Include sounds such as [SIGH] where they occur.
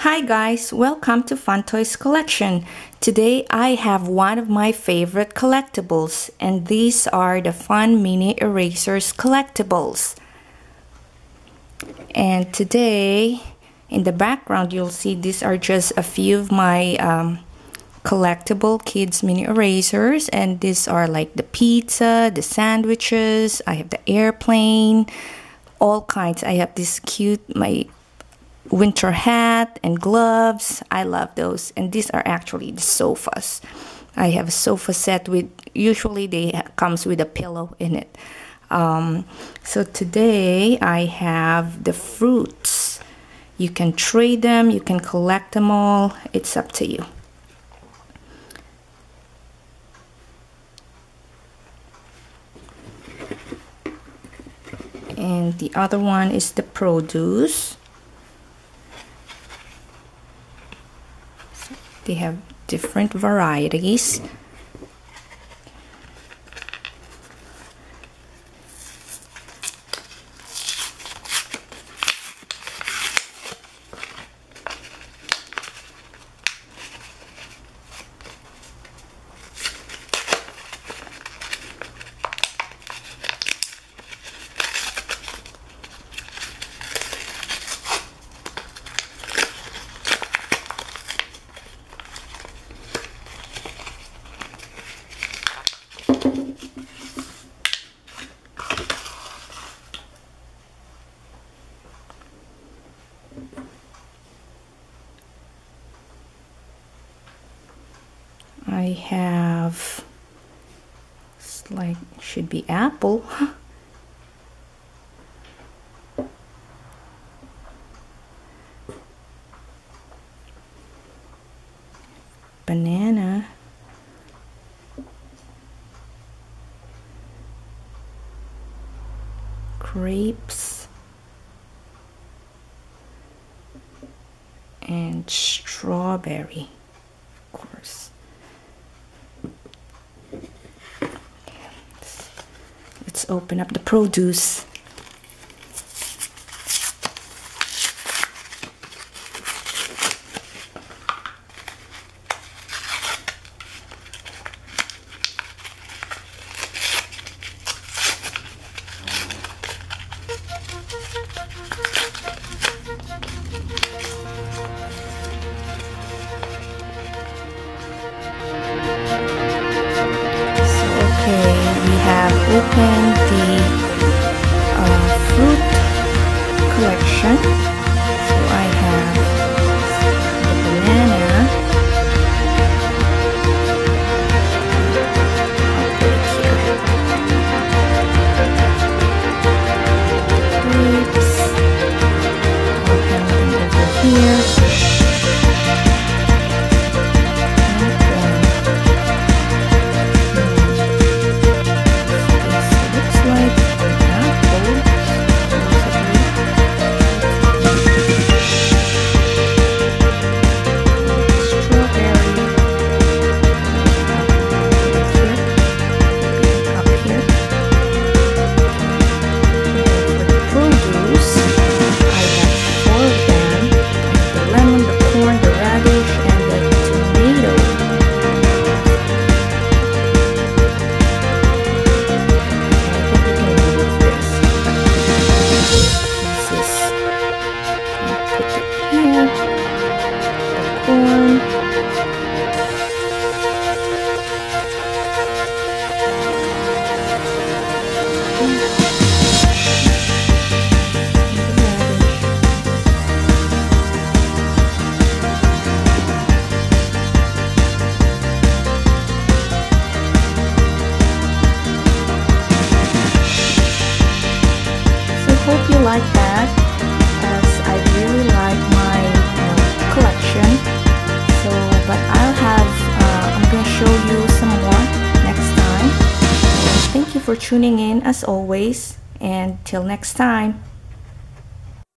Hi guys, welcome to Fun Toys Collection. Today I have one of my favorite collectibles and these are the Fun Mini Erasers collectibles. And today in the background you'll see these are just a few of my um, collectible kids mini erasers and these are like the pizza, the sandwiches, I have the airplane, all kinds. I have this cute my winter hat and gloves. I love those. And these are actually the sofas. I have a sofa set with usually they comes with a pillow in it. Um, so today I have the fruits. You can trade them, you can collect them all. It's up to you. And the other one is the produce. They have different varieties. I have it's like should be apple. [LAUGHS] Banana. Grapes. And strawberry open up the produce. Have opened the uh, them like that as I really like my uh, collection. So but I'll have uh, I'm gonna show you some more next time. Thank you for tuning in as always and till next time